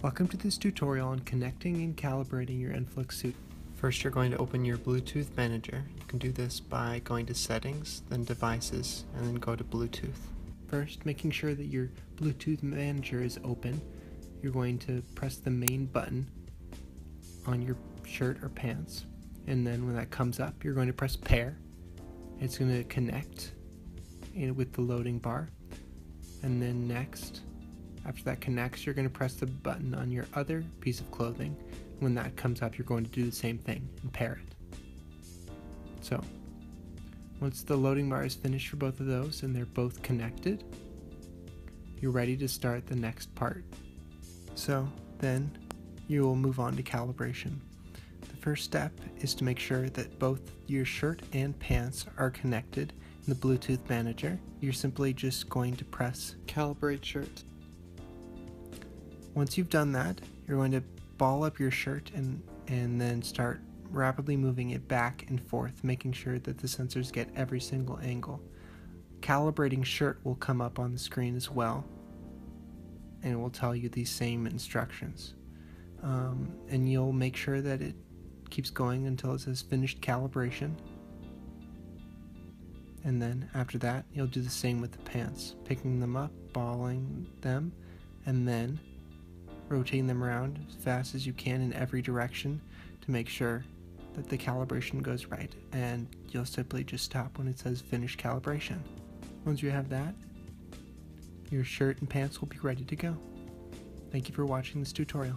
Welcome to this tutorial on connecting and calibrating your Enflux suit. First you're going to open your Bluetooth manager. You can do this by going to settings, then devices, and then go to Bluetooth. First, making sure that your Bluetooth manager is open, you're going to press the main button on your shirt or pants. And then when that comes up, you're going to press pair. It's going to connect with the loading bar. And then next, after that connects, you're going to press the button on your other piece of clothing. When that comes up, you're going to do the same thing and pair it. So, once the loading bar is finished for both of those and they're both connected, you're ready to start the next part. So, then you will move on to calibration. The first step is to make sure that both your shirt and pants are connected in the Bluetooth manager. You're simply just going to press calibrate shirt once you've done that, you're going to ball up your shirt and, and then start rapidly moving it back and forth, making sure that the sensors get every single angle. Calibrating shirt will come up on the screen as well, and it will tell you these same instructions. Um, and you'll make sure that it keeps going until it says finished calibration. And then after that, you'll do the same with the pants, picking them up, balling them, and then rotating them around as fast as you can in every direction to make sure that the calibration goes right and you'll simply just stop when it says finish calibration. Once you have that, your shirt and pants will be ready to go. Thank you for watching this tutorial.